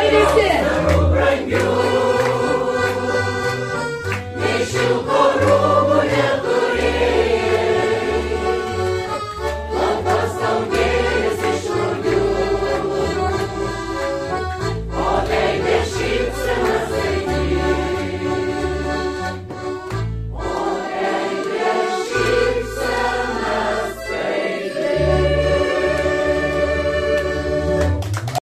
Ladies did.